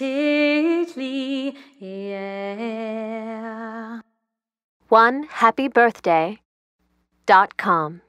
richly, yeah. One happy birthday dot com.